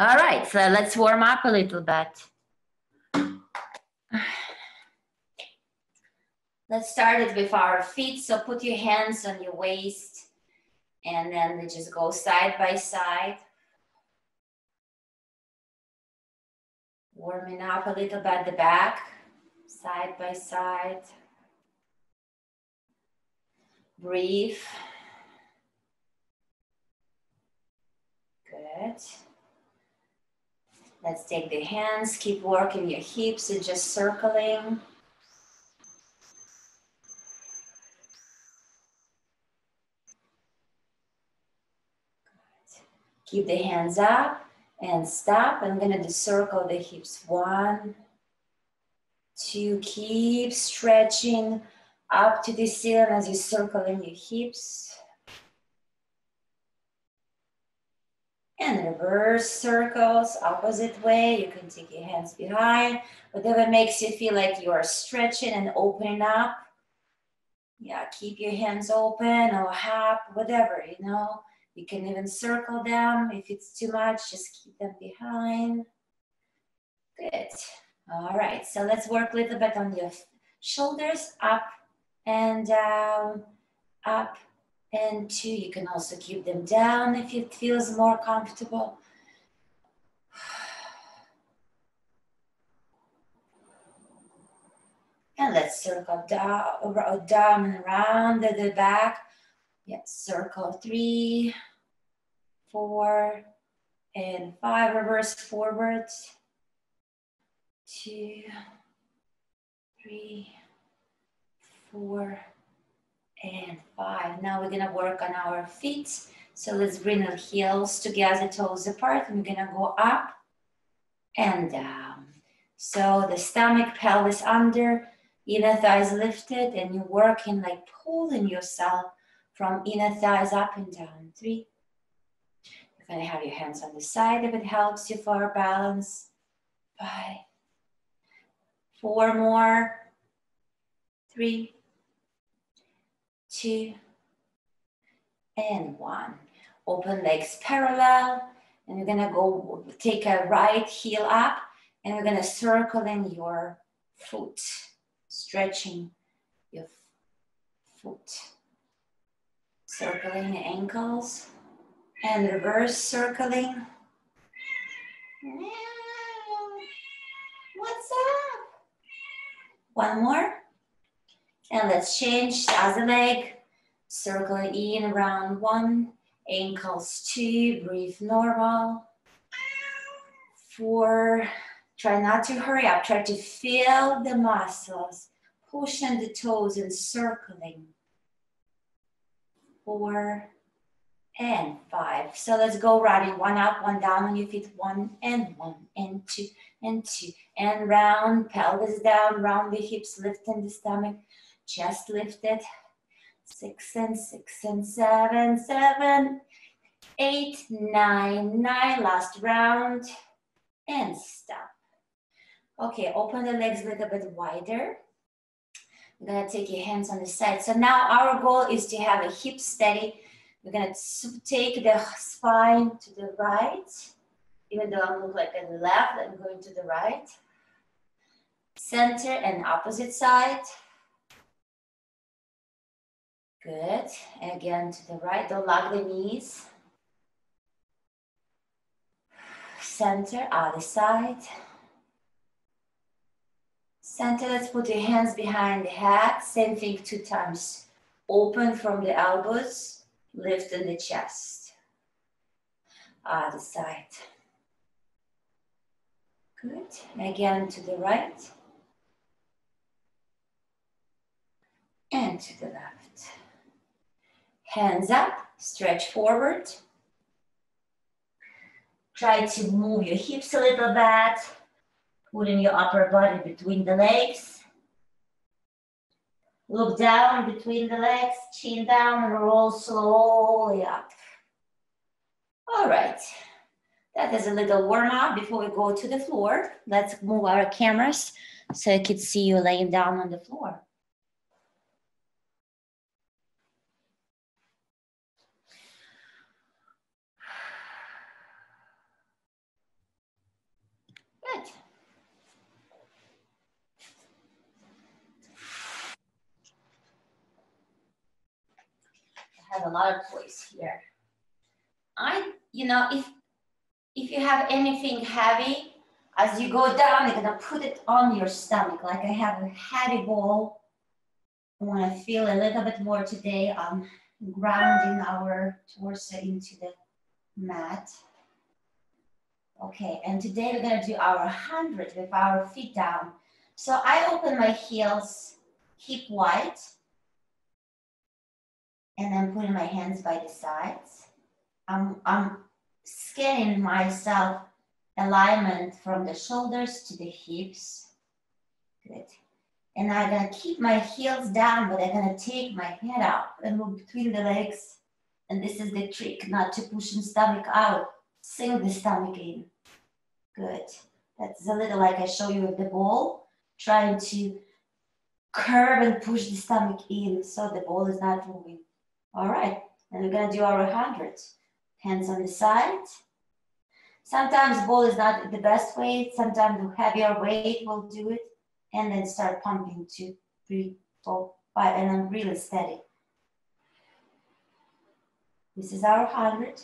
All right, so let's warm up a little bit. Let's start it with our feet. So put your hands on your waist and then we just go side by side. Warming up a little bit the back, side by side. Breathe. Good. Let's take the hands, keep working your hips and just circling. Keep the hands up and stop. I'm gonna circle the hips. One, two, keep stretching up to the ceiling as you circle in your hips. And reverse circles, opposite way. You can take your hands behind. Whatever makes you feel like you are stretching and opening up. Yeah, keep your hands open or hap, whatever, you know. You can even circle them. If it's too much, just keep them behind. Good. All right, so let's work a little bit on your shoulders, up and down, up and two. You can also keep them down if it feels more comfortable. And let's circle down, oh, down and around the back. Yes, circle three, four, and five. Reverse forwards. Two, three, four, and five. Now we're gonna work on our feet. So let's bring the heels together, toes apart. And we're gonna go up and down. So the stomach, pelvis under, inner thighs lifted, and you're working like pulling yourself from inner thighs up and down. Three. You're gonna have your hands on the side if it helps you for balance. Five. Four more. Three two, and one. Open legs parallel, and you're gonna go take a right heel up, and you're gonna circle in your foot, stretching your foot. Circling the ankles, and reverse circling. What's up? One more. And let's change the other leg. Circle in around one, ankles two, breathe normal. Four, try not to hurry up, try to feel the muscles, pushing the toes and circling. Four and five. So let's go riding one up, one down on your feet, one and one and two and two and round, pelvis down, round the hips, lifting the stomach chest lifted. Six and six and seven, seven, eight, nine, nine. Last round and stop. Okay, open the legs a little bit wider. I'm gonna take your hands on the side. So now our goal is to have a hip steady. We're gonna take the spine to the right. Even though I move like at the left, I'm going to the right. Center and opposite side. Good. Again to the right. Don't lock the knees. Center, other side. Center, let's put your hands behind the head. Same thing two times. Open from the elbows, lift in the chest. Other side. Good. Again to the right. And to the left. Hands up, stretch forward. Try to move your hips a little bit, putting your upper body between the legs. Look down between the legs, chin down, and roll slowly up. All right, that is a little warm up before we go to the floor. Let's move our cameras so I could see you laying down on the floor. Have a lot of toys here. I, you know, if if you have anything heavy, as you go down, you're gonna put it on your stomach. Like I have a heavy ball. I wanna feel a little bit more today. I'm grounding our torso into the mat. Okay, and today we're gonna do our 100 with our feet down. So I open my heels hip wide, and I'm putting my hands by the sides. I'm, I'm scanning myself alignment from the shoulders to the hips. Good. And I'm gonna keep my heels down, but I'm gonna take my head up and move between the legs. And this is the trick, not to push the stomach out, sink the stomach in. Good. That's a little like I show you with the ball, trying to curve and push the stomach in so the ball is not moving. All right, and we're gonna do our 100. Hands on the side. Sometimes ball is not the best weight, sometimes the heavier weight will do it, and then start pumping two, three, four, five, and I'm really steady. This is our 100.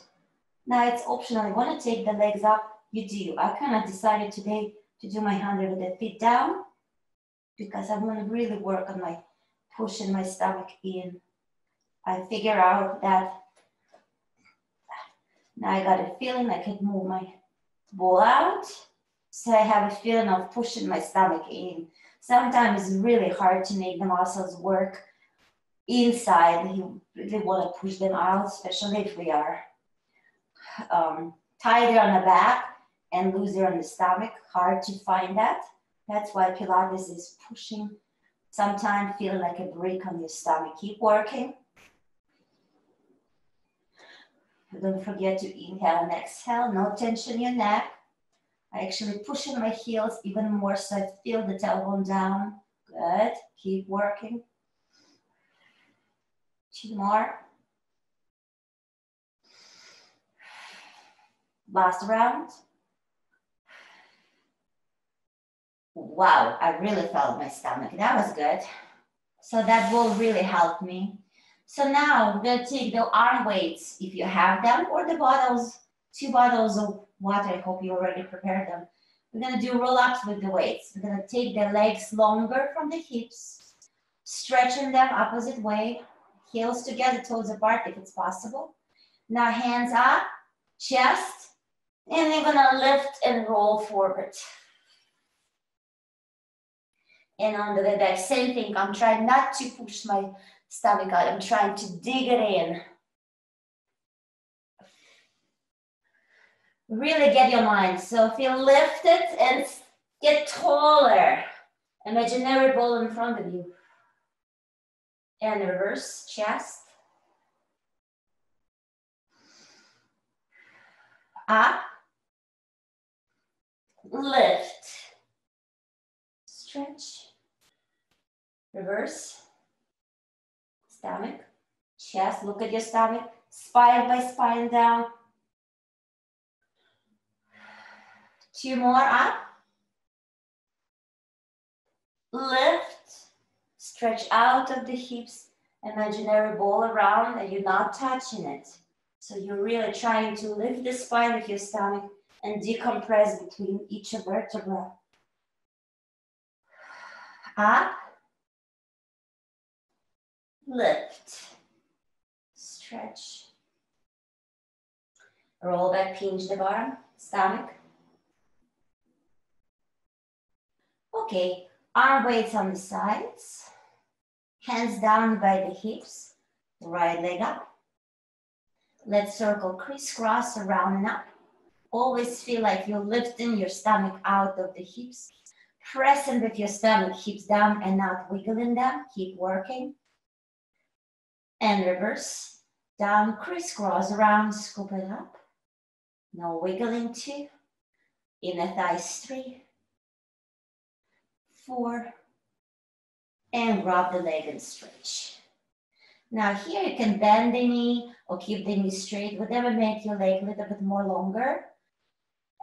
Now it's optional, you wanna take the legs up, you do. I kind of decided today to do my 100 with the feet down because I want to really work on my pushing my stomach in. I figure out that now I got a feeling I could move my ball out. So I have a feeling of pushing my stomach in. Sometimes it's really hard to make the muscles work inside. You really want to push them out, especially if we are um, tighter on the back and looser on the stomach. Hard to find that. That's why Pilates is pushing. Sometimes feel like a break on your stomach. Keep working. Don't forget to inhale and exhale. No tension in your neck. I actually pushing my heels even more so I feel the tailbone down. Good. Keep working. Two more. Last round. wow, I really felt my stomach. That was good. So that will really help me. So now gonna take the arm weights if you have them or the bottles, two bottles of water. I hope you already prepared them. We're gonna do roll-ups with the weights. We're gonna take the legs longer from the hips, stretching them opposite way, heels together, toes apart if it's possible. Now hands up, chest, and we're gonna lift and roll forward. And on the back, same thing. I'm trying not to push my stomach out. I'm trying to dig it in. Really get your mind. So feel lifted and get taller. Imaginary ball in front of you. And reverse chest. Up. Lift. Stretch reverse, stomach, chest, look at your stomach, spine by spine down. Two more up. Lift, stretch out of the hips, imaginary ball around and you're not touching it. So you're really trying to lift the spine of your stomach and decompress between each vertebra. Up lift, stretch, roll back, pinch the bottom, stomach. Okay, arm weights on the sides, hands down by the hips, right leg up. Let's circle crisscross around and up. Always feel like you're lifting your stomach out of the hips, pressing with your stomach, hips down and not wiggling them. Keep working and reverse, down, crisscross around, scoop it up. Now wiggling two, inner thighs three, four, and grab the leg and stretch. Now here you can bend the knee or keep the knee straight, whatever make your leg a little bit more longer.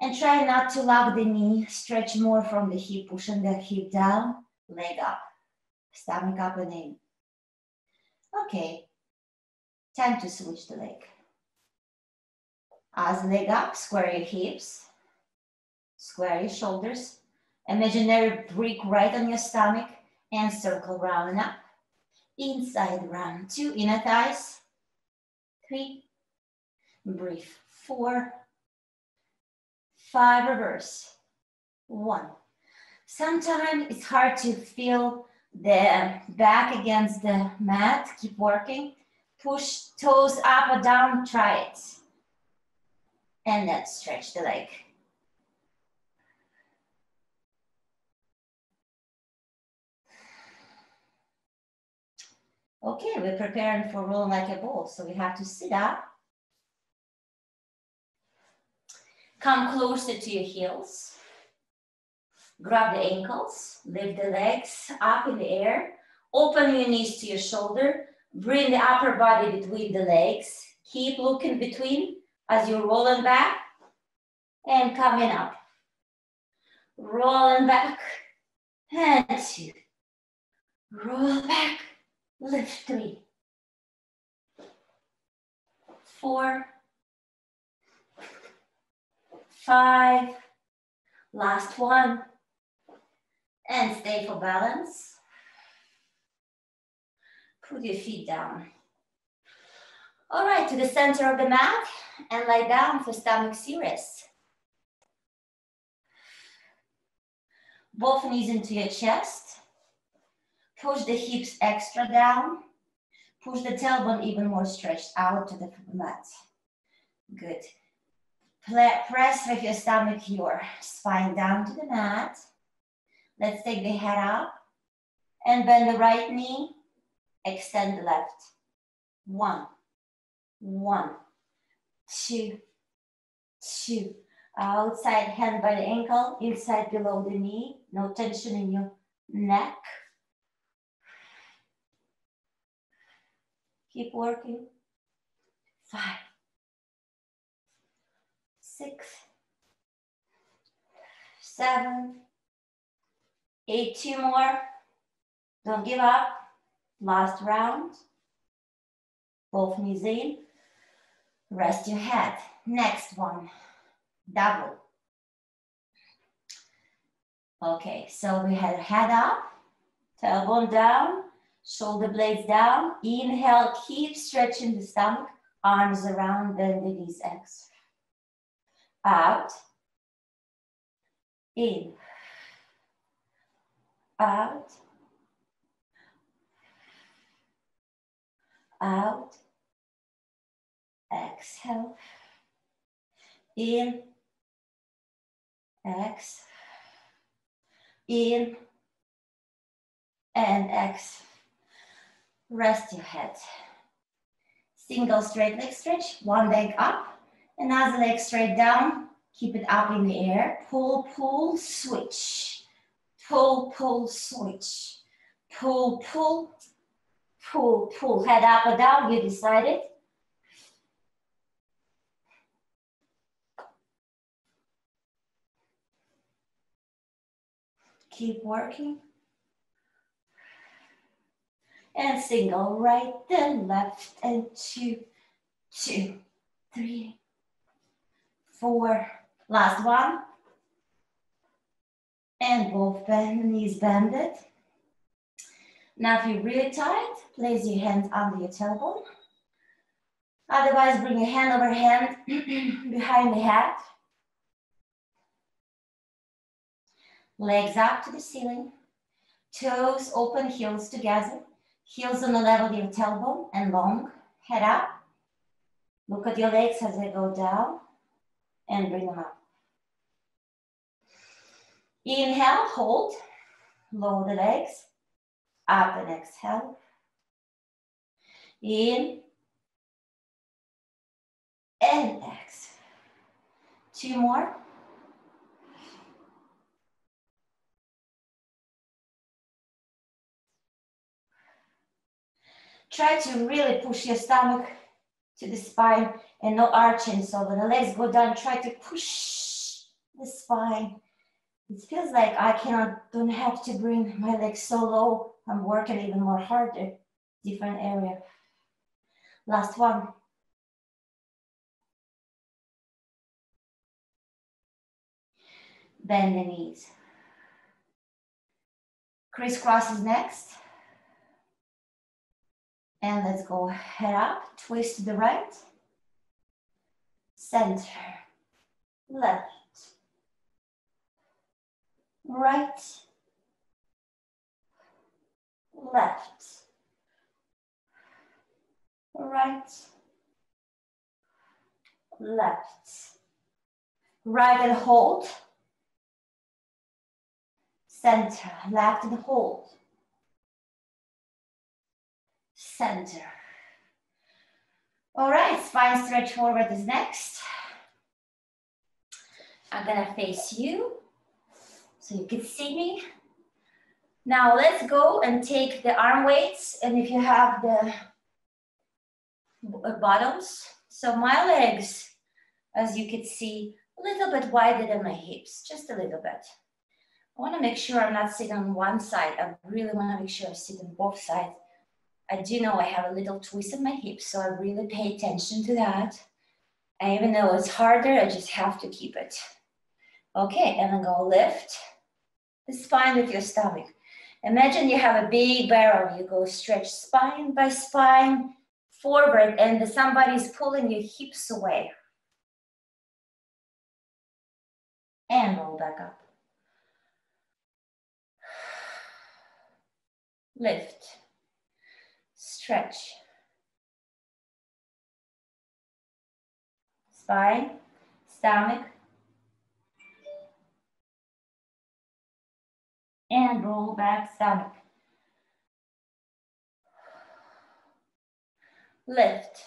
And try not to lock the knee, stretch more from the hip, pushing the hip down, leg up, stomach up and in. Okay, Time to switch the leg. As leg up, square your hips, square your shoulders. Imaginary brick right on your stomach and circle round and up. Inside round two, inner thighs. Three, breathe. Four, five, reverse. One. Sometimes it's hard to feel the back against the mat. Keep working. Push toes up or down, try it. And then stretch the leg. Okay, we're preparing for rolling like a ball. So we have to sit up. Come closer to your heels. Grab the ankles, lift the legs up in the air. Open your knees to your shoulder. Bring the upper body between the legs. Keep looking between as you're rolling back and coming up. Rolling back and two. Roll back lift three, four, five, last one, and stay for balance. Put your feet down. All right, to the center of the mat and lie down for stomach series. Both knees into your chest. Push the hips extra down. Push the tailbone even more stretched out to the mat. Good. Press with your stomach, your spine down to the mat. Let's take the head up and bend the right knee. Extend the left. One, one, two, two. Outside hand by the ankle, inside below the knee. No tension in your neck. Keep working. Five, six, seven, eight, two more. Don't give up. Last round. Both knees in. Rest your head. Next one. Double. Okay, so we had head up, tailbone down, Shoulder blades down. Inhale, keep stretching the stomach. Arms around, bend the knees, exhale. Out. In. Out. Out. Exhale. In. Exhale. In. And exhale. Rest your head. Single straight leg stretch, one leg up, another leg straight down. Keep it up in the air. Pull, pull, switch. Pull, pull, switch. Pull, pull, pull, pull. Head up or down, you decided. Keep working and single right then left and two two three four last one and both knees bended now if you're really tight place your hand under your tailbone otherwise bring your hand over hand behind the head legs up to the ceiling toes open heels together Heels on the level of your tailbone and long. Head up. Look at your legs as they go down and bring them up. Inhale, hold. Lower the legs. Up and exhale. In. And exhale. Two more. Try to really push your stomach to the spine and no arching. So when the legs go down, try to push the spine. It feels like I cannot, don't have to bring my legs so low. I'm working even more harder, different area. Last one. Bend the knees. Crisscross is next. And let's go head up, twist to the right, center, left, right, left, right, left, right and hold, center, left and hold, center. All right, spine stretch forward is next. I'm gonna face you so you can see me. Now let's go and take the arm weights and if you have the bottoms, so my legs, as you can see, a little bit wider than my hips, just a little bit. I wanna make sure I'm not sitting on one side. I really wanna make sure I sit on both sides. I do know I have a little twist in my hips, so I really pay attention to that. And even though it's harder, I just have to keep it. Okay, and then go lift the spine with your stomach. Imagine you have a big barrel. You go stretch spine by spine forward and somebody's pulling your hips away. And roll back up. Lift. Stretch. Spine, stomach, and roll back stomach. Lift.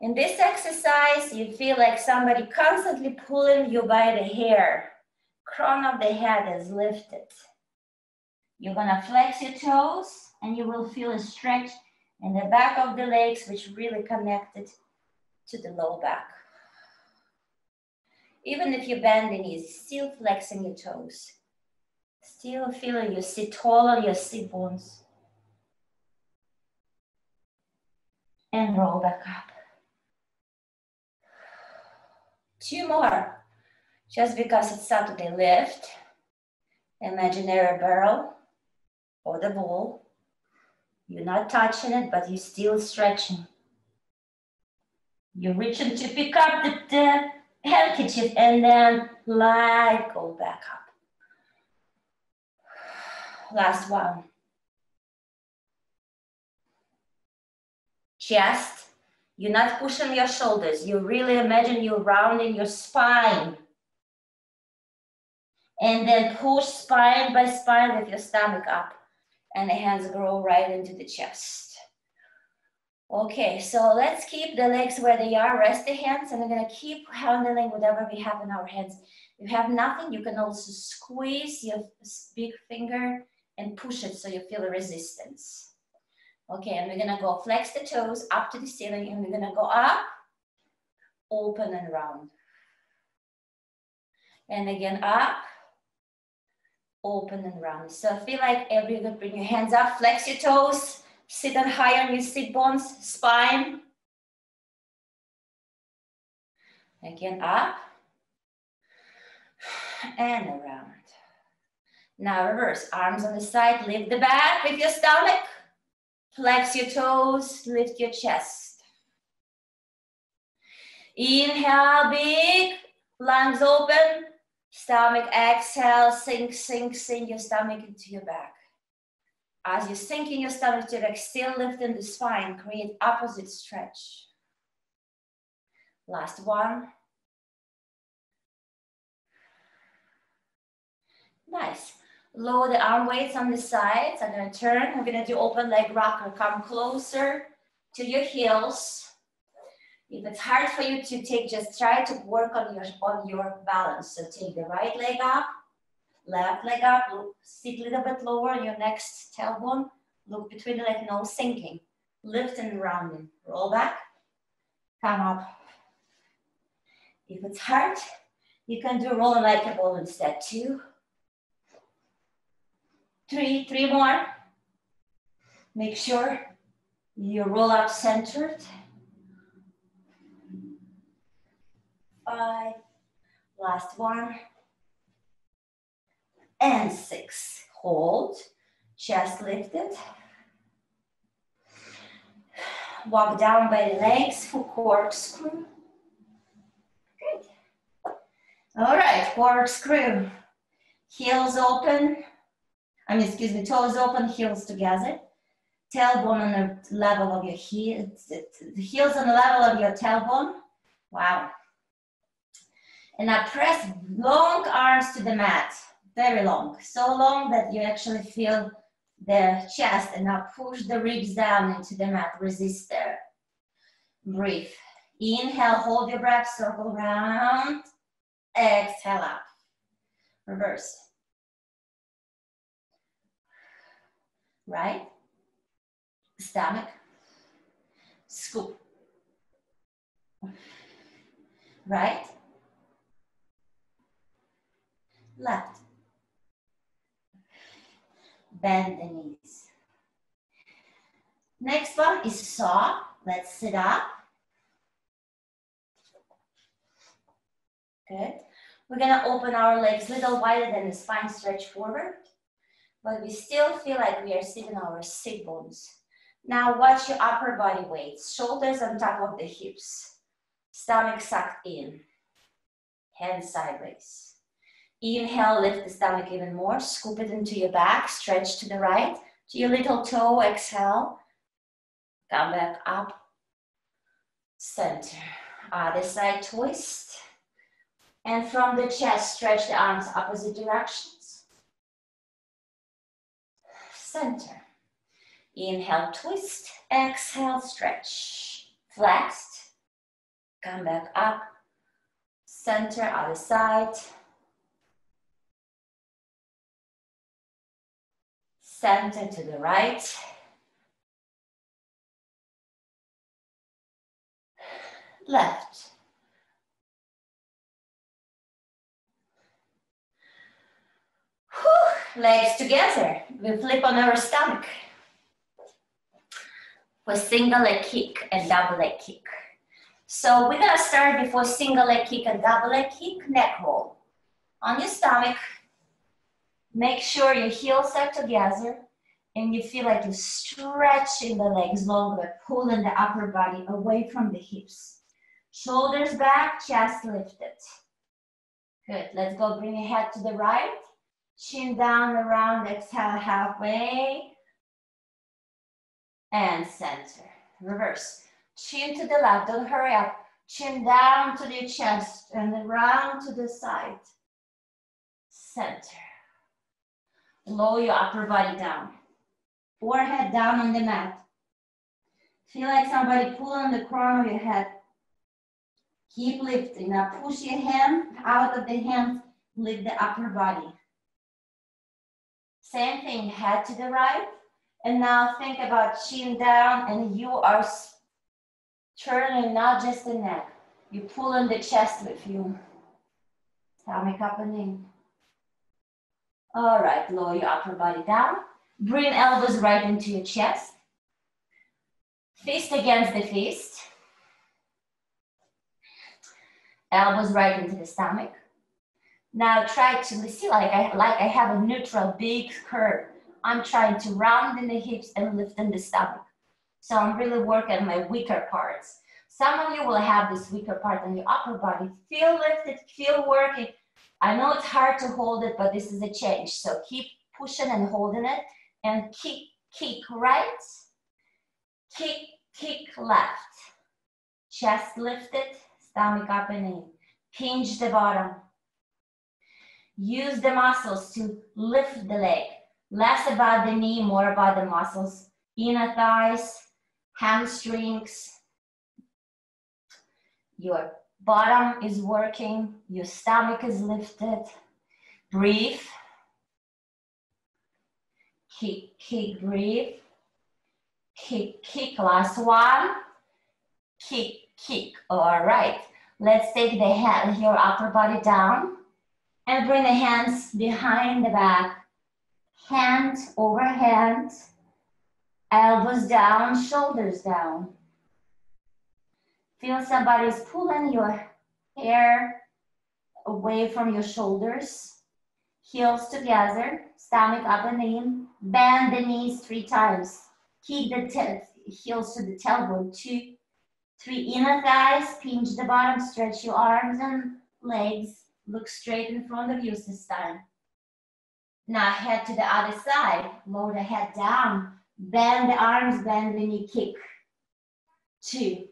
In this exercise, you feel like somebody constantly pulling you by the hair. Crown of the head is lifted. You're gonna flex your toes and you will feel a stretch in the back of the legs, which really connected to the low back. Even if you bend the knees, still flexing your toes. Still feeling you sit tall on your sit bones. And roll back up. Two more. Just because it's Saturday, lift. Imaginary barrel or the ball. You're not touching it, but you're still stretching. You're reaching to pick up the, the handkerchief and then light go back up last one. Chest, you're not pushing your shoulders. You really imagine you're rounding your spine. And then push spine by spine with your stomach up. And the hands grow right into the chest. Okay, so let's keep the legs where they are. Rest the hands, and we're gonna keep handling whatever we have in our hands. If you have nothing, you can also squeeze your big finger and push it so you feel the resistance. Okay, and we're gonna go flex the toes up to the ceiling and we're gonna go up, open and round. And again up, open and round. So feel like every good, bring your hands up, flex your toes, sit on high on your sit bones, spine. Again up and around. Now reverse, arms on the side, lift the back with your stomach. Flex your toes, lift your chest. Inhale, big, lungs open. Stomach, exhale, sink, sink, sink your stomach into your back. As you're sinking your stomach to your back, still lifting the spine, create opposite stretch. Last one. Nice. Lower the arm weights on the sides. I'm gonna turn. We're gonna do open leg rocker. Come closer to your heels. If it's hard for you to take, just try to work on your, on your balance. So take the right leg up, left leg up, look, sit a little bit lower on your next tailbone. Look between the leg, no sinking. Lift and rounding. Roll back, come up. If it's hard, you can do a rolling like a ball instead. Two, Three, three more. Make sure You roll up centered. Five, last one. And six, hold, chest lifted. Walk down by the legs for corkscrew. Good. All right, corkscrew. Heels open. I mean, excuse me, toes open, heels together. Tailbone on the level of your heels, heels on the level of your tailbone. Wow. And now press long arms to the mat, very long. So long that you actually feel the chest and now push the ribs down into the mat, resist there. Breathe. Inhale, hold your breath, circle around. Exhale up. Reverse. Right. Stomach. Scoop. Right. Left bend the knees. Next one is saw. Let's sit up. Good. We're gonna open our legs a little wider than the spine stretch forward, but we still feel like we are sitting on our sit bones. Now watch your upper body weights, shoulders on top of the hips, stomach sucked in, hands sideways. Inhale, lift the stomach even more. Scoop it into your back. Stretch to the right. To your little toe, exhale. Come back up. Center. Other side twist. And from the chest, stretch the arms opposite directions. Center. Inhale, twist. Exhale, stretch. Flexed. Come back up. Center, other side. center to the right. Left. Whew. Legs together. We flip on our stomach. For single leg kick and double leg kick. So we're gonna start before single leg kick and double leg kick, neck roll. On your stomach, Make sure your heels are together and you feel like you're stretching the legs longer, pulling the upper body away from the hips. Shoulders back, chest lifted. Good, let's go bring your head to the right. Chin down around, exhale halfway. And center, reverse. Chin to the left, don't hurry up. Chin down to the chest and around to the side. Center. Lower your upper body down. Forehead down on the mat. Feel like somebody pulling the crown of your head. Keep lifting. Now push your hand out of the hands. Lift the upper body. Same thing, head to the right. And now think about chin down and you are turning not just the neck. You pull in the chest with you. Stomach up and in. All right, lower your upper body down. Bring elbows right into your chest. Fist against the fist. Elbows right into the stomach. Now try to see like I, like I have a neutral big curve. I'm trying to round in the hips and lift in the stomach. So I'm really working my weaker parts. Some of you will have this weaker part in your upper body. Feel lifted, feel working. I know it's hard to hold it, but this is a change. So keep pushing and holding it and kick, kick right, kick, kick left. Chest lifted, stomach up and in. Pinch the bottom. Use the muscles to lift the leg. Less about the knee, more about the muscles. Inner thighs, hamstrings, your bottom is working, your stomach is lifted. Breathe. Kick, kick, breathe. Kick, kick, last one. Kick, kick. All right. Let's take the head, your upper body down and bring the hands behind the back. Hand over hand. Elbows down, shoulders down. Feel somebody's pulling your hair away from your shoulders. Heels together, stomach up and in. Bend the knees three times. Keep the heels to the tailbone. Two, three inner thighs. Pinch the bottom. Stretch your arms and legs. Look straight in front of you this time. Now head to the other side. Lower the head down. Bend the arms, bend when you kick. Two,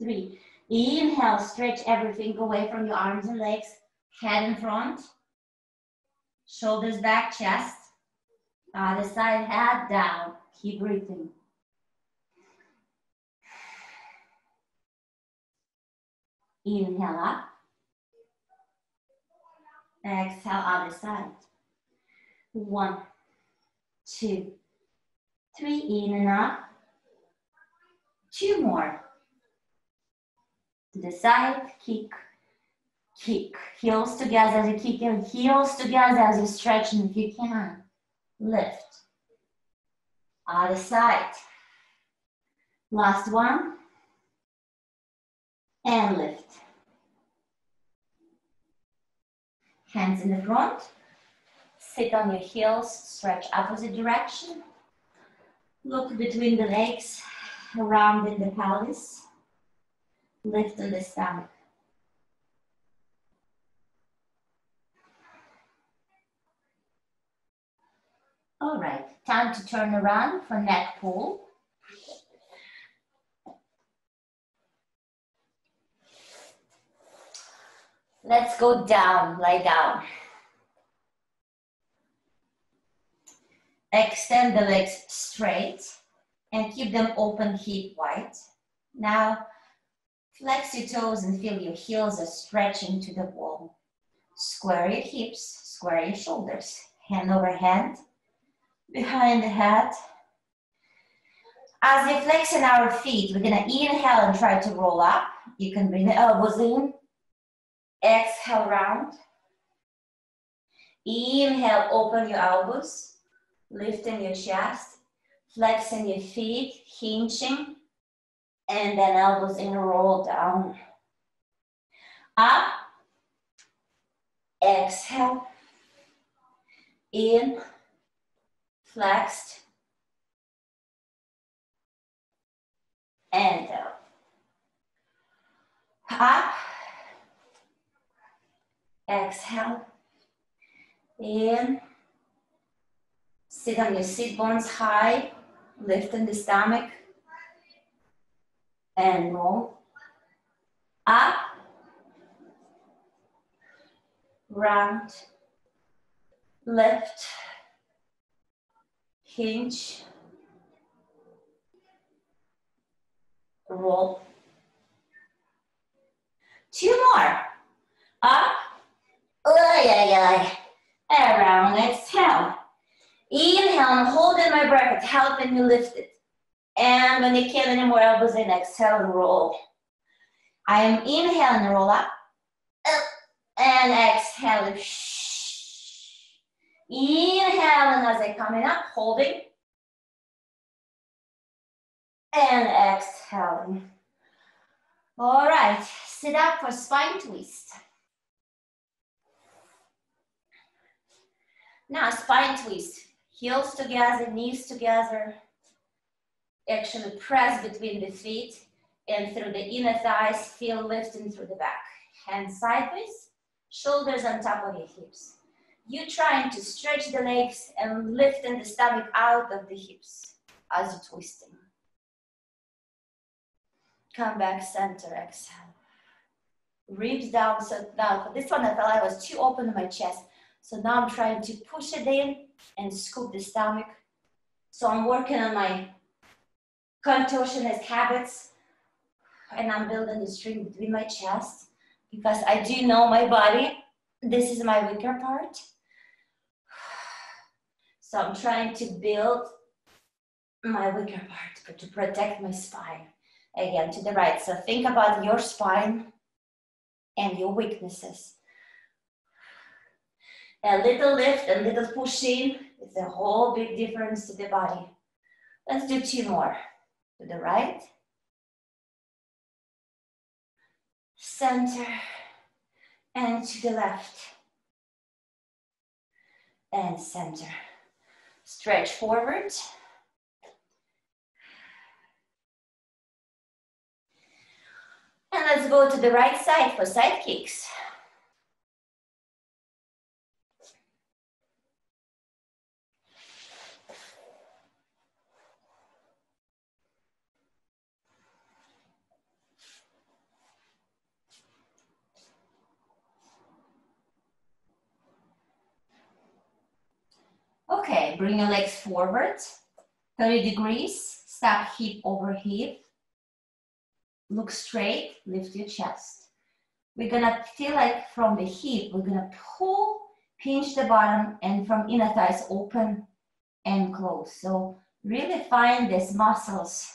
three. Inhale, stretch everything away from your arms and legs. Head in front. Shoulders back, chest. Other side, head down. Keep breathing. Inhale up. Exhale, other side. One, two, three, in and up. Two more. To the side, kick, kick. Heels together as you kick your heels together as you stretch and if you can. Lift. Other side. Last one. And lift. Hands in the front. Sit on your heels, stretch opposite direction. Look between the legs, around in the pelvis. Lift on the stomach. All right, time to turn around for neck pull. Let's go down, lie down. Extend the legs straight and keep them open hip wide. Now, flex your toes and feel your heels are stretching to the wall. Square your hips, square your shoulders. Hand over hand, behind the head. As we flex in our feet, we're gonna inhale and try to roll up. You can bring the elbows in. Exhale, round. Inhale, open your elbows. Lifting your chest, flexing your feet, hinging, and then elbows in, roll down. Up, exhale, in, flexed, and down. Up, exhale, in, Sit on your seat bones high, lifting the stomach, and roll. Up, round, lift, hinge, roll. Two more. Up. Around, exhale. Inhale, I'm holding my breath, helping me lift it. And when you can't anymore, elbows in, exhale and roll. I am inhaling, roll up, and exhale. Inhaling as I come in up, holding. And exhaling. All right, sit up for spine twist. Now, spine twist heels together, knees together. Actually press between the feet and through the inner thighs, feel lifting through the back. Hands sideways, shoulders on top of your hips. You trying to stretch the legs and lifting the stomach out of the hips as you're twisting. Come back, center, exhale. Ribs down, so now for this one I felt I was too open in my chest. So now I'm trying to push it in and scoop the stomach. So I'm working on my contortionist habits and I'm building the string between my chest because I do know my body. This is my weaker part. So I'm trying to build my weaker part but to protect my spine. Again, to the right. So think about your spine and your weaknesses a little lift, and little push in, it's a whole big difference to the body. Let's do two more. To the right. Center. And to the left. And center. Stretch forward. And let's go to the right side for side kicks. Okay, bring your legs forward, 30 degrees, stack hip over hip. Look straight, lift your chest. We're gonna feel like from the hip, we're gonna pull, pinch the bottom, and from inner thighs open and close. So really find these muscles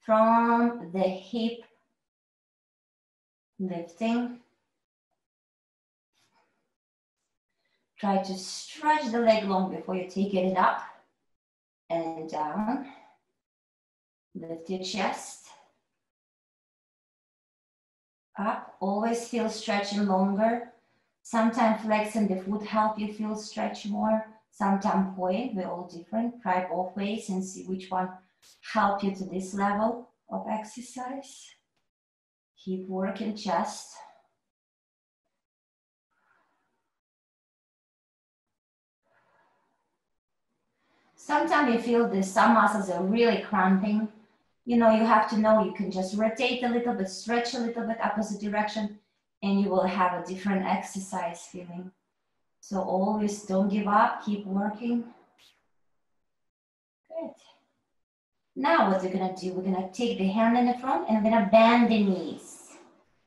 from the hip lifting Try to stretch the leg long before you take it up and down. Lift your chest. Up, always feel stretching longer. Sometimes flexing the foot help you feel stretch more. Sometimes point, we're all different. Try both ways and see which one help you to this level of exercise. Keep working chest. Sometimes you feel that some muscles are really cramping. You know, you have to know you can just rotate a little bit, stretch a little bit opposite direction, and you will have a different exercise feeling. So always don't give up, keep working. Good. Now what we're gonna do, we're gonna take the hand in the front and we're gonna bend the knees.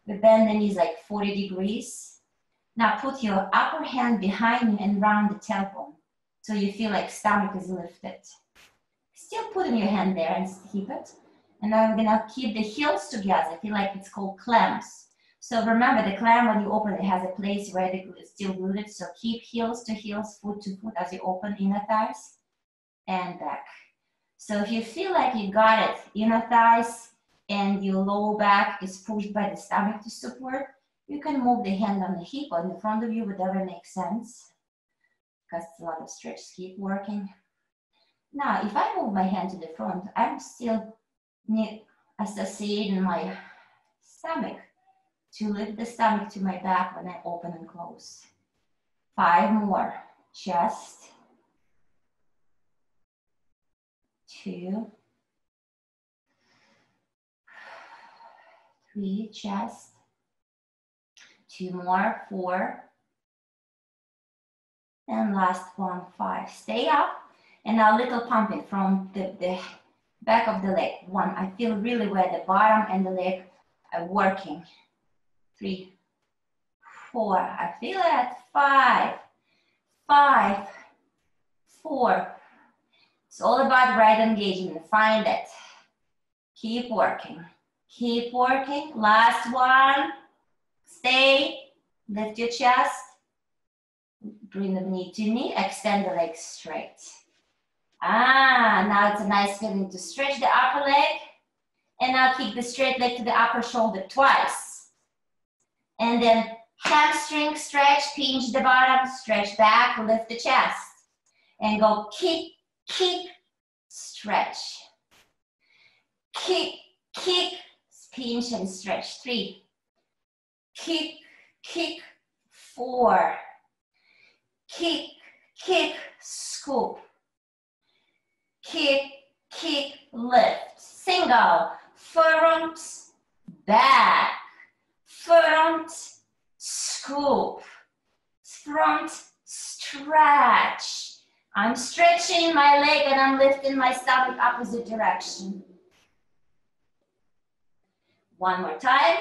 We bend the knees like 40 degrees. Now put your upper hand behind you and round the tailbone. So you feel like stomach is lifted. Still putting your hand there and keep it. And now I'm gonna keep the heels together. I feel like it's called clams. So remember the clam when you open it has a place where it's still rooted. So keep heels to heels, foot to foot as you open inner thighs and back. So if you feel like you got it, inner thighs and your lower back is pushed by the stomach to support, you can move the hand on the hip or in the front of you, whatever makes sense because a lot of stretch. Keep working. Now, if I move my hand to the front, I'm still associating my stomach to lift the stomach to my back when I open and close. Five more. Chest. Two. Three, chest. Two more, four. And last one, five. Stay up. And now little pumping from the, the back of the leg. One, I feel really where the bottom and the leg are working. Three, four, I feel it. Five, five, four. It's all about right engagement. Find it. Keep working. Keep working. Last one. Stay. Lift your chest. Bring the knee to knee, extend the leg straight. Ah, now it's a nice feeling to stretch the upper leg. And now kick the straight leg to the upper shoulder twice. And then hamstring stretch, pinch the bottom, stretch back, lift the chest. And go kick, kick, stretch. Kick, kick, pinch and stretch. Three. Kick, kick, four kick, kick, scoop. Kick, kick, lift. Single, front, back, front, scoop, front, stretch. I'm stretching my leg and I'm lifting my stomach opposite direction. One more time.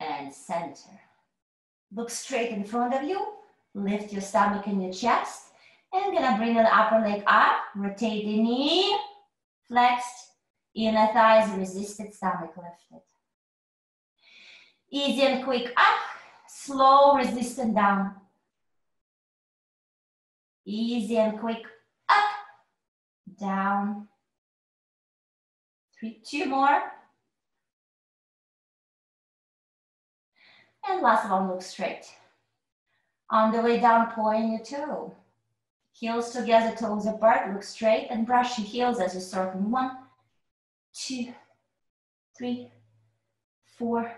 And center. Look straight in front of you. Lift your stomach and your chest. And gonna bring the upper leg up. Rotate the knee. Flexed. Inner thighs resisted, stomach lifted. Easy and quick up. Slow, resistant down. Easy and quick up. down. Three, two more. And last one, look straight. On the way down, point your toe. Heels together, toes apart, look straight and brush your heels as you circle. One, two, three, four,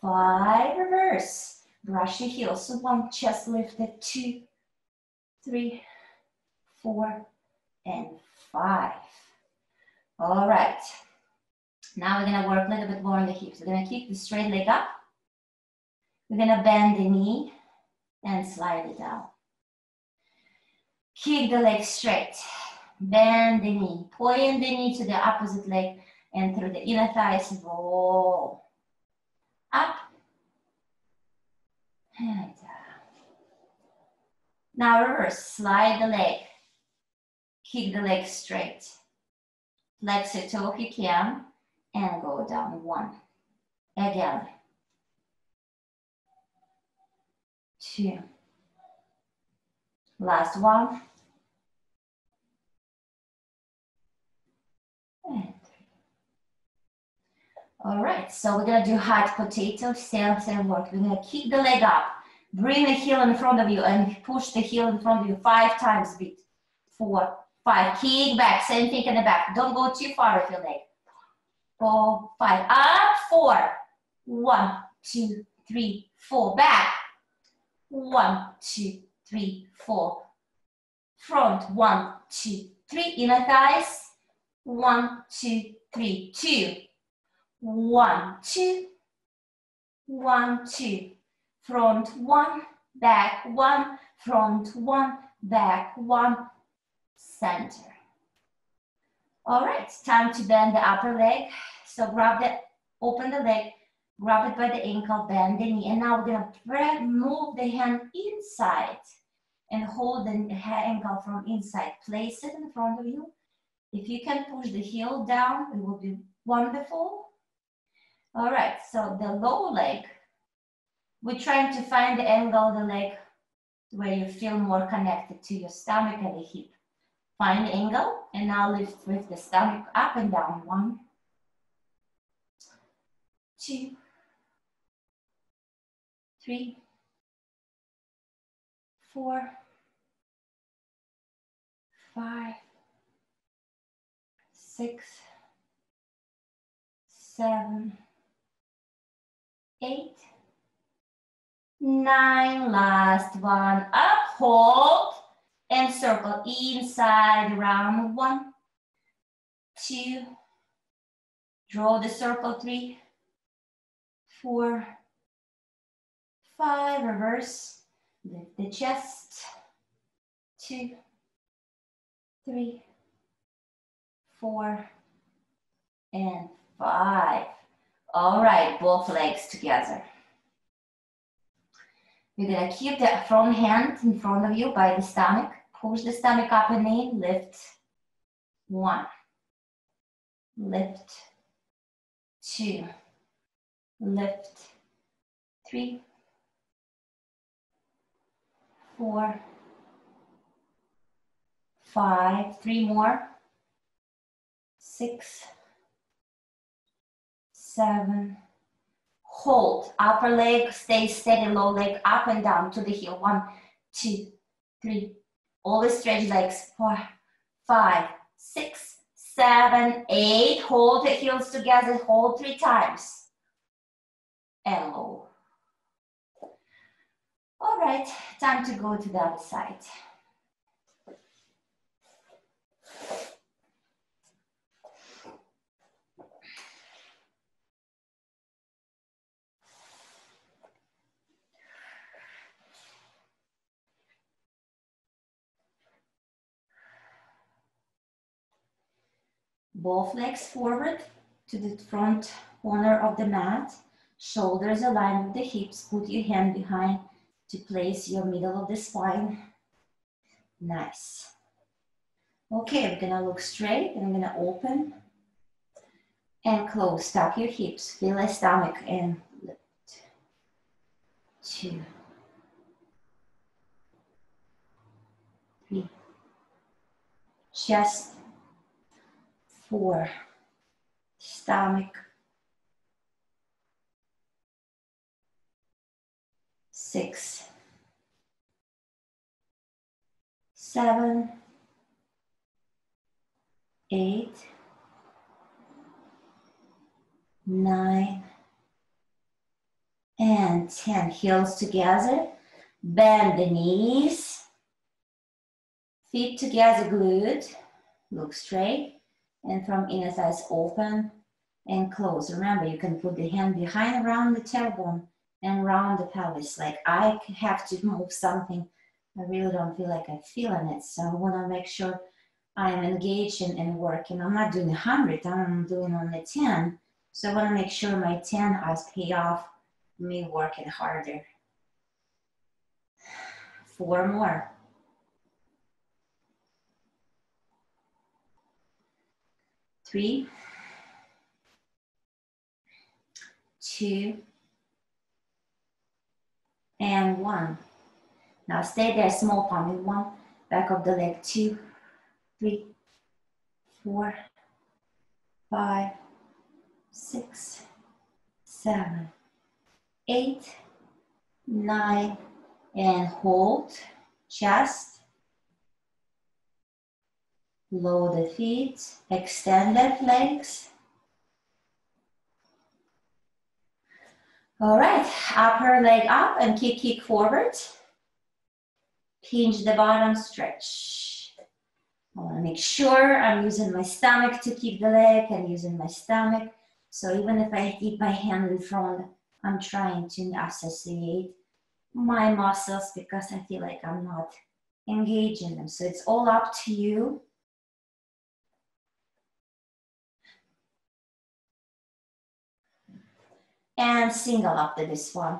five. Reverse. Brush your heels. So one, chest lifted, two, three, four, and five. All right. Now we're gonna work a little bit more on the hips. We're gonna kick the straight leg up. We're gonna bend the knee and slide it down. Kick the leg straight. Bend the knee. Point the knee to the opposite leg and through the inner thighs, roll. Up. And down. Now reverse, slide the leg. Kick the leg straight. Flex your toe if you can and go down one. Again. Two. Last one. And. All right, so we're gonna do hot potato, same, same work. We're gonna kick the leg up, bring the heel in front of you and push the heel in front of you five times beat. Four, five, kick back, same thing in the back. Don't go too far with your leg. Four, five, up, four. One, two, three, four, back. One, two, three, four. Front, one, two, three, inner thighs. One, two, three, two. One, two. One, two. Front one, back one, front one, back one, center. All right, time to bend the upper leg. So grab the, open the leg, grab it by the ankle, bend the knee, and now we're gonna press, move the hand inside and hold the ankle from inside. Place it in front of you. If you can push the heel down, it will be wonderful. All right, so the low leg, we're trying to find the angle of the leg where you feel more connected to your stomach and the hip. Find the angle and now lift with the stomach up and down. One, two, three, four, five, six, seven, eight, nine. Last one. Up, hold and circle inside round one, two, draw the circle three, four, five, reverse, lift the chest, two, three, four, and five. All right, both legs together. You're gonna keep the front hand in front of you by the stomach. Push the stomach up and in, lift. One. Lift. Two. Lift. Three. Four. Five. Three more. Six. Seven. Hold. Upper leg, stay steady, low leg up and down to the heel. One, two, three, Always stretch legs. Four, five, six, seven, eight. Hold the heels together. Hold three times. And low. All right, time to go to the other side. Both legs forward to the front corner of the mat. Shoulders aligned with the hips. Put your hand behind to place your middle of the spine. Nice. Okay, I'm gonna look straight and I'm gonna open and close. Tuck your hips. Feel the stomach and lift. Two. Three. chest, four, stomach, six, seven, eight, nine, and 10. Heels together, bend the knees, feet together glued, look straight, and from inner thighs open and close. Remember, you can put the hand behind around the tailbone and round the pelvis. Like I have to move something, I really don't feel like I'm feeling it. So I want to make sure I'm engaged and, and working. I'm not doing 100, I'm doing only 10. So I want to make sure my 10 has pay off me working harder. Four more. Three, two, and one. Now stay there, small palm in one, back of the leg, two, three, four, five, six, seven, eight, nine, and hold, chest, lower the feet, extend left legs. All right, upper leg up and kick, kick forward. Pinch the bottom, stretch. I wanna make sure I'm using my stomach to keep the leg and using my stomach. So even if I keep my hand in front, I'm trying to associate my muscles because I feel like I'm not engaging them. So it's all up to you. And single after this one.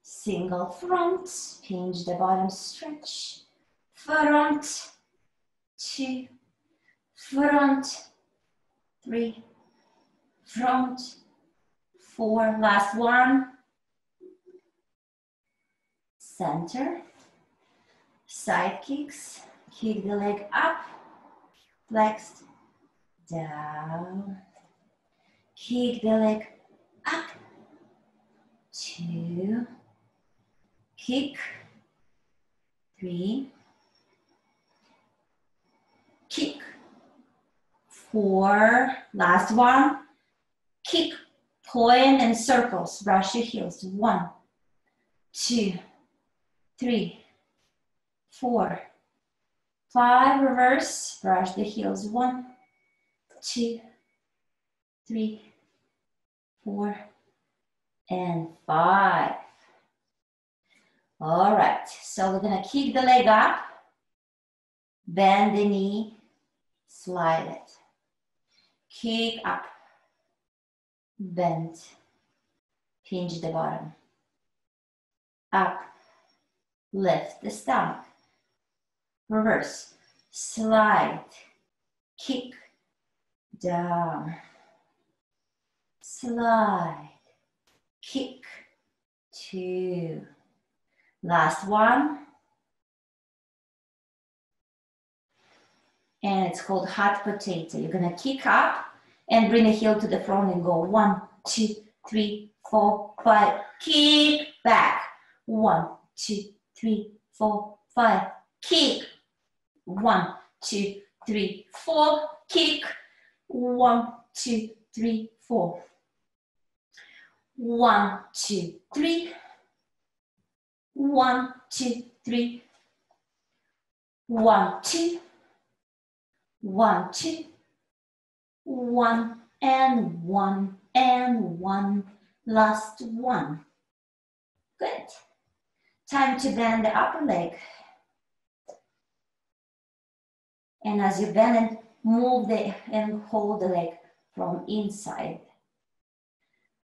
Single front, pinch the bottom, stretch. Front, two, front, three, front, four, last one. Center, side kicks, kick the leg up, flexed, down, kick the leg two, kick, three, kick, four, last one, kick, point and circles, brush your heels, one, two, three, four, five, reverse, brush the heels, one, two, three, four, and five. All right, so we're gonna kick the leg up, bend the knee, slide it. Kick up, bend, pinch the bottom. Up, lift the stomach. Reverse, slide, kick, down, slide, kick, two. Last one. And it's called hot potato. You're gonna kick up and bring the heel to the front and go one, two, three, four, five. Kick back. One, two, three, four, five. Kick. One, two, three, four. Kick. One, two, three, four. One, two, three. One, two, three. One, two. One, two. One and one and one. Last one. Good. Time to bend the upper leg. And as you bend it, move the and hold the leg from inside.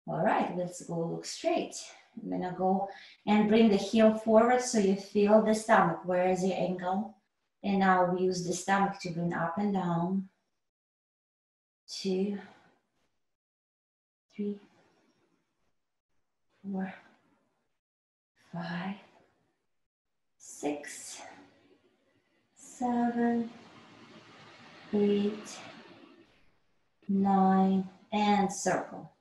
All right, let's go look straight. I'm gonna go and bring the heel forward so you feel the stomach. Where is your ankle? And now we use the stomach to bring up and down. Two, three, four, five, six, seven, eight, nine, and circle.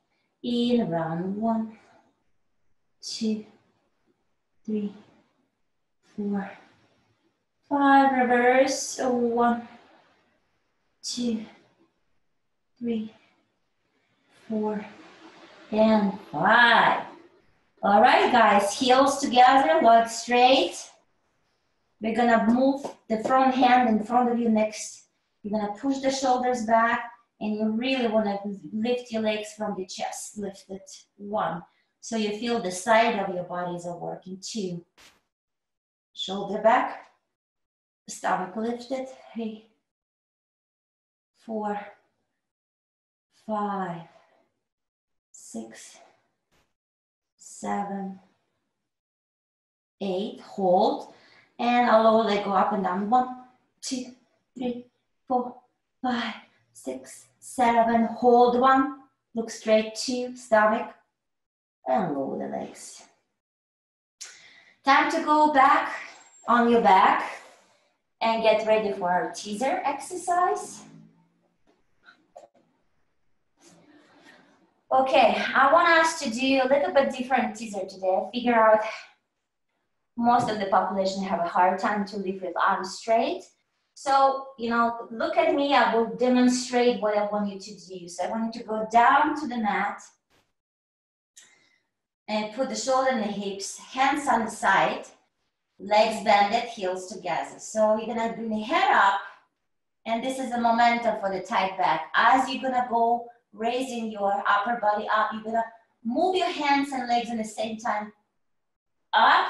In round one, two, three, four, five, reverse, one, two, three, four, and five. All right, guys, heels together, legs straight. We're gonna move the front hand in front of you next. You're gonna push the shoulders back and you really wanna lift your legs from the chest. Lift it, one. So you feel the side of your bodies are working, two. Shoulder back, stomach lifted, three, four, five, six, seven, eight, hold, and a lower leg go up and down. One, two, three, four, five, six, seven, hold one, look straight to stomach, and lower the legs. Time to go back on your back and get ready for our teaser exercise. Okay, I want us to do a little bit different teaser today. Figure out most of the population have a hard time to live with arms straight. So, you know, look at me, I will demonstrate what I want you to do. So I want you to go down to the mat and put the shoulder and the hips, hands on the side, legs bended, heels together. So you're gonna bring the head up, and this is the momentum for the tight back. As you're gonna go raising your upper body up, you're gonna move your hands and legs at the same time. Up,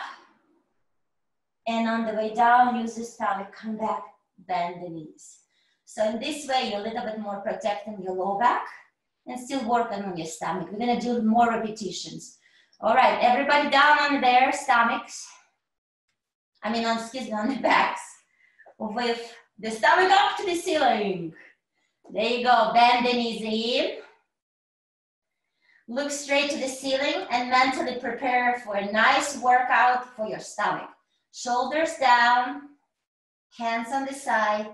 and on the way down, use the stomach, come back, bend the knees. So in this way, you're a little bit more protecting your low back and still working on your stomach. We're gonna do more repetitions. All right, everybody down on their stomachs. I mean, on, me, on the backs. With the stomach up to the ceiling. There you go, bend the knees in. Look straight to the ceiling and mentally prepare for a nice workout for your stomach. Shoulders down, hands on the side,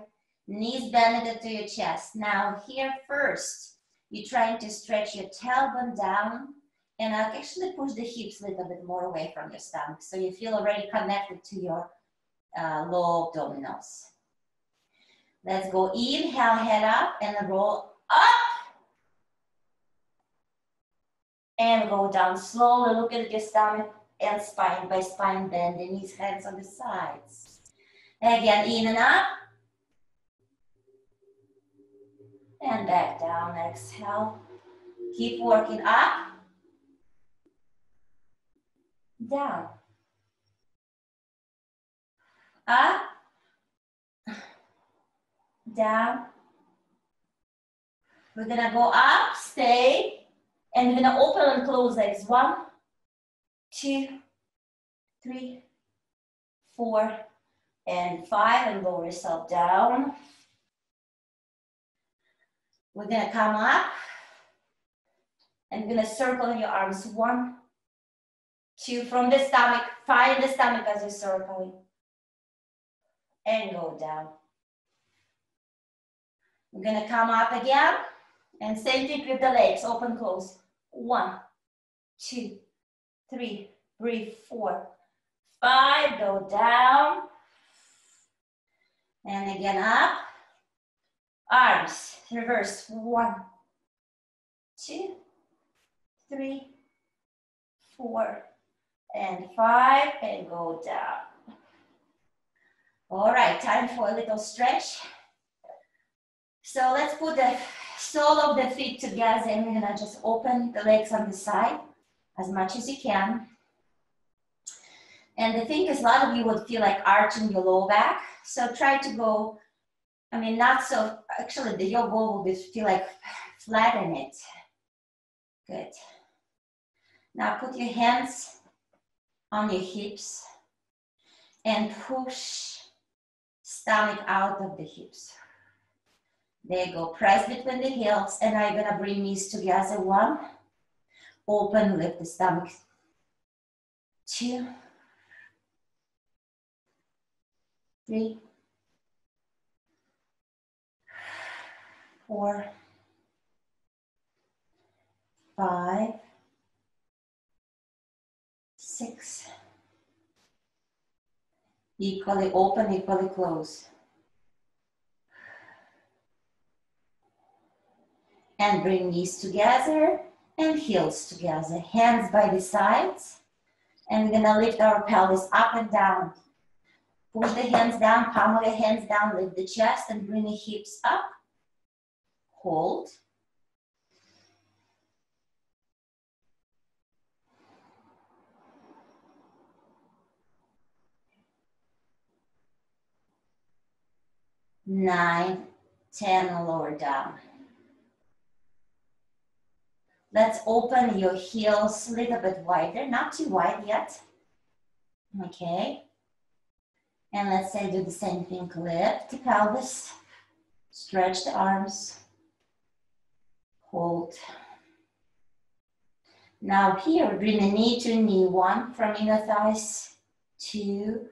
knees bended to your chest. Now here first, you're trying to stretch your tailbone down and actually push the hips a little bit more away from your stomach. So you feel already connected to your uh, low abdominals. Let's go, inhale, head up and roll up. And go down slowly, look at your stomach and spine by spine bend the knees, hands on the sides. Again, in and up. And back down, exhale. Keep working up. Down. Up. Down. We're gonna go up, stay, and we're gonna open and close legs. One, two, three, four, and five, and lower yourself down. We're gonna come up, and we're gonna circle your arms. One, two, from the stomach, find the stomach as you're circling, and go down. We're gonna come up again, and same thing with the legs, open, close. One, two, three, breathe, four, five, go down. And again up. Arms, reverse, one, two, three, four, and five, and go down. All right, time for a little stretch. So let's put the sole of the feet together and we're gonna just open the legs on the side as much as you can. And the thing is, a lot of you would feel like arching your low back. So try to go, I mean, not so, actually the yoga will be feel like flatten it. Good. Now put your hands on your hips and push stomach out of the hips. There you go, press between the heels and you're gonna bring knees together. One, Open, lift the stomach. Two, three, four, five, six, equally open, equally close. And bring knees together and heels together. Hands by the sides. And we're gonna lift our pelvis up and down. Push the hands down, palm of the hands down, lift the chest and bring the hips up. Hold. Nine, ten, lower down. Let's open your heels a little bit wider, not too wide yet. Okay. And let's say do the same thing, lift the pelvis, stretch the arms, hold. Now here, bring the knee to knee, one from inner thighs, two,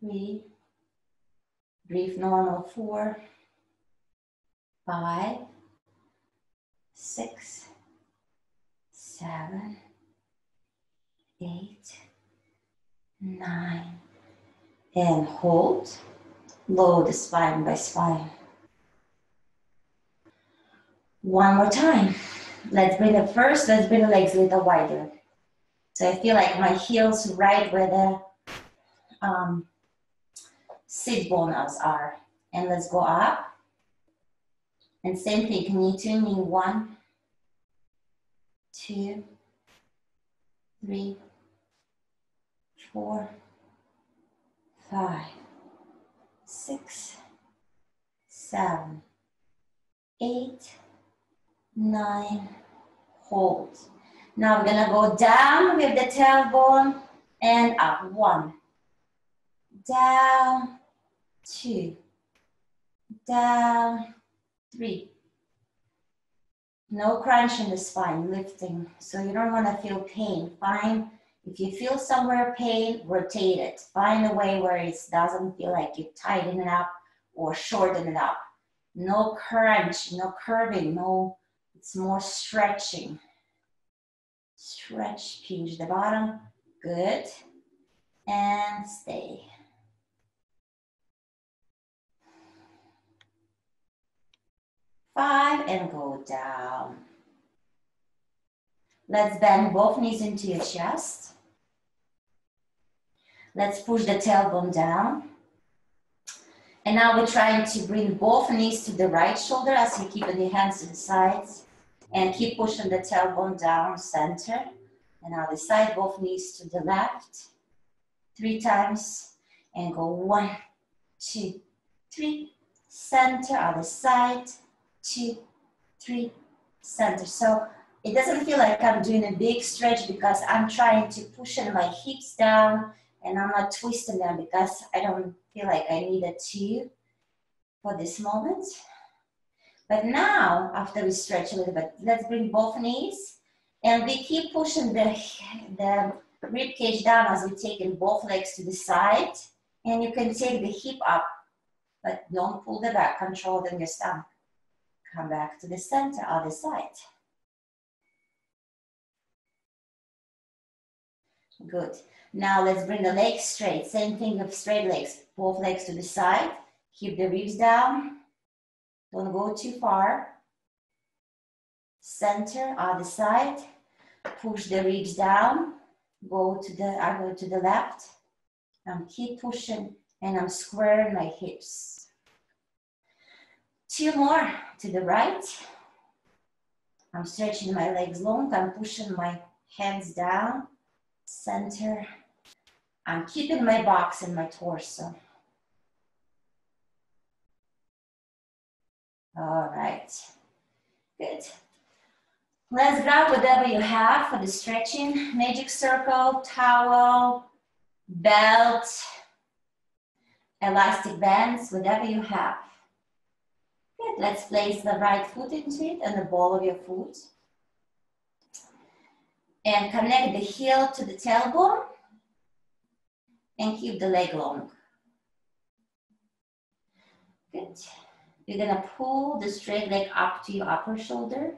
three, breathe normal, four, five, six, seven, eight, nine, and hold. Lower the spine by spine. One more time. Let's bring it first, let's bring the legs a little wider. So I feel like my heels right where the um, sit bones are. And let's go up. And same thing, knee to knee, one, two, three, four, five, six, seven, eight, nine, hold. Now we're gonna go down with the tailbone and up. One, down, two, down, three. No crunch in the spine, lifting. So you don't wanna feel pain. Find if you feel somewhere pain, rotate it. Find a way where it doesn't feel like you tighten it up or shorten it up. No crunch, no curving, no, it's more stretching. Stretch, pinch the bottom, good. And stay. Five and go down. Let's bend both knees into your chest. Let's push the tailbone down. And now we're trying to bring both knees to the right shoulder as you keep the hands to the sides. And keep pushing the tailbone down, center. And now the side, both knees to the left. Three times. And go one, two, three. Center, other side. Two, three, center. So it doesn't feel like I'm doing a big stretch because I'm trying to push my hips down and I'm not twisting them because I don't feel like I needed to for this moment. But now, after we stretch a little bit, let's bring both knees and we keep pushing the, the rib cage down as we take in both legs to the side. And you can take the hip up, but don't pull the back, control them your stomach. Come back to the center, other side. Good. Now let's bring the legs straight. Same thing with straight legs. Both legs to the side. Keep the ribs down. Don't go too far. Center, other side. Push the ribs down. Go to the, I go to the left. And keep pushing and I'm squaring my hips. Two more to the right. I'm stretching my legs long. I'm pushing my hands down, center, I'm keeping my box in my torso. All right, good. Let's grab whatever you have for the stretching. Magic circle, towel, belt, elastic bands, whatever you have. Good, let's place the right foot into it and the ball of your foot. And connect the heel to the tailbone and keep the leg long. Good. You're gonna pull the straight leg up to your upper shoulder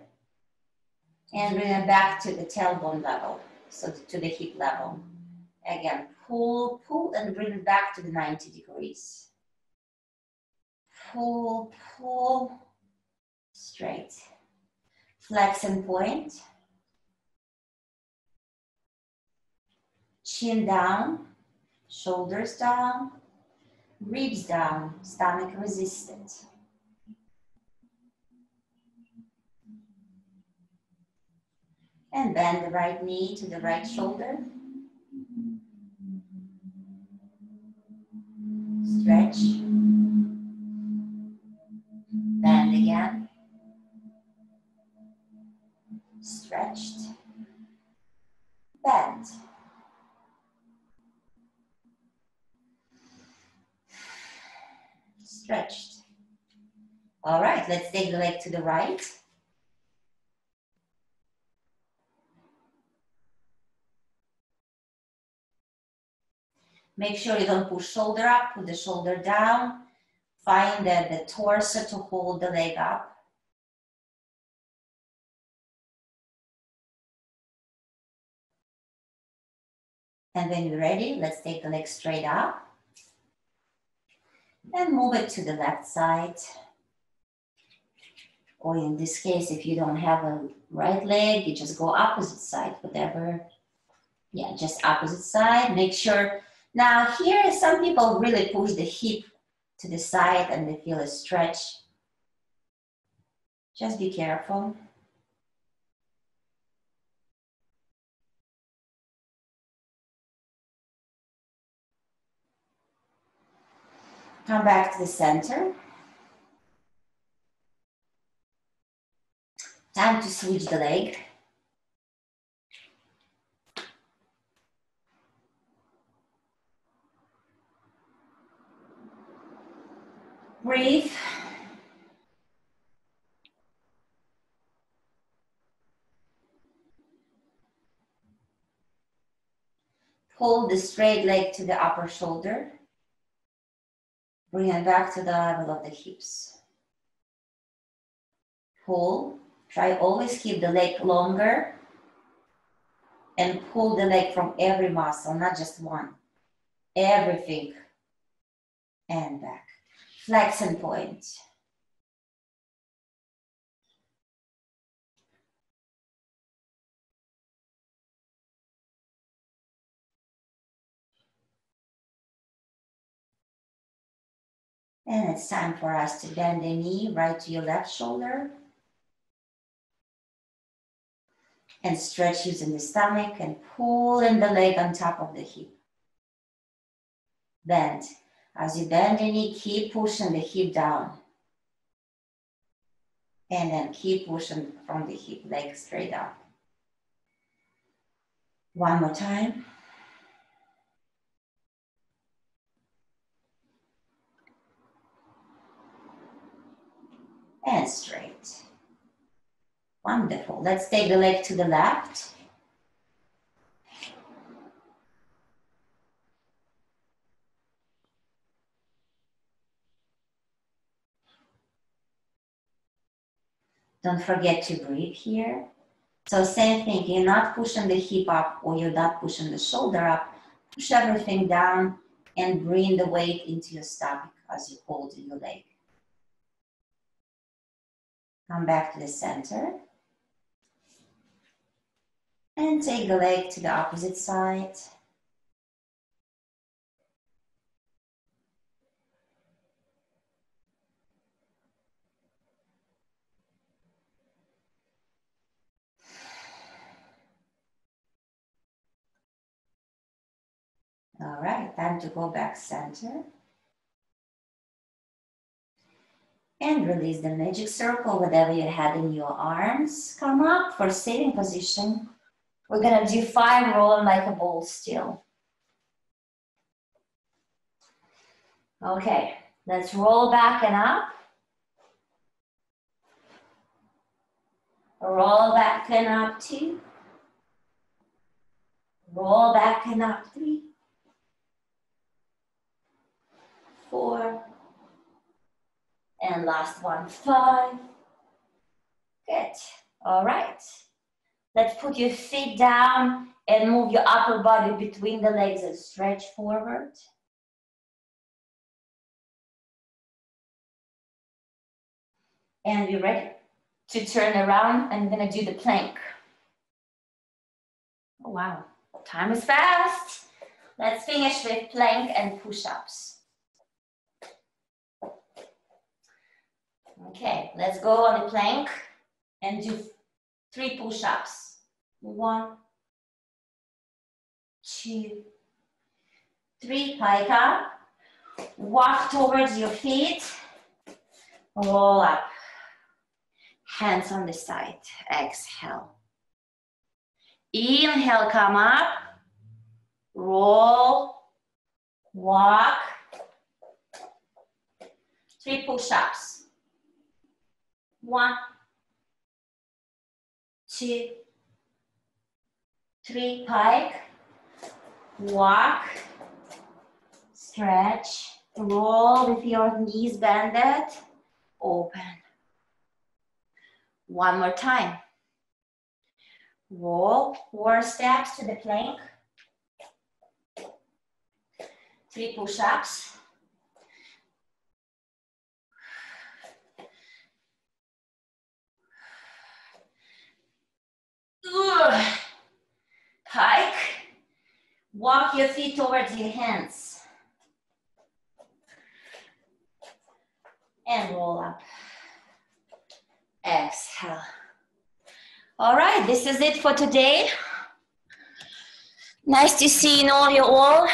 and bring it back to the tailbone level, so to the hip level. Again, pull, pull, and bring it back to the 90 degrees. Pull, pull, straight. Flex and point. Chin down, shoulders down, ribs down, stomach resistant. And bend the right knee to the right shoulder. Stretch. Bend again. Stretched. Bend. Stretched. All right, let's take the leg to the right. Make sure you don't push shoulder up, put the shoulder down. Find the, the torso to hold the leg up. And when you're ready, let's take the leg straight up. And move it to the left side. Or in this case, if you don't have a right leg, you just go opposite side, whatever. Yeah, just opposite side. Make sure now here, some people really push the hip to the side and they feel a stretch. Just be careful. Come back to the center. Time to switch the leg. Breathe. Pull the straight leg to the upper shoulder. Bring it back to the level of the hips. Pull. Try always keep the leg longer and pull the leg from every muscle, not just one. Everything. And back flexion point. And it's time for us to bend the knee right to your left shoulder. And stretch using the stomach and pull in the leg on top of the hip. Bend. As you bend the knee, keep pushing the hip down. And then keep pushing from the hip, leg straight up. One more time. And straight. Wonderful. Let's take the leg to the left. Don't forget to breathe here. So same thing, you're not pushing the hip up or you're not pushing the shoulder up. Push everything down and bring the weight into your stomach as you hold your leg. Come back to the center. And take the leg to the opposite side. All right, time to go back center. And release the magic circle, whatever you had in your arms. Come up for sitting position. We're gonna do five rolling like a ball still. Okay, let's roll back and up. Roll back and up two. Roll back and up three. four, and last one, five. Good. All right. Let's put your feet down and move your upper body between the legs and stretch forward. And we're ready to turn around. I'm gonna do the plank. Oh, wow, time is fast. Let's finish with plank and push-ups. Okay, let's go on the plank and do three push-ups. One, two, three, pike up. Walk towards your feet. Roll up. Hands on the side. Exhale. Inhale, come up. Roll. Walk. Three push-ups. One, two, three, pike. Walk. Stretch. Roll with your knees bended. Open. One more time. Roll four steps to the plank. Three push-ups. Pike. Walk your feet towards your hands. And roll up. Exhale. All right, this is it for today. Nice to see you all you all.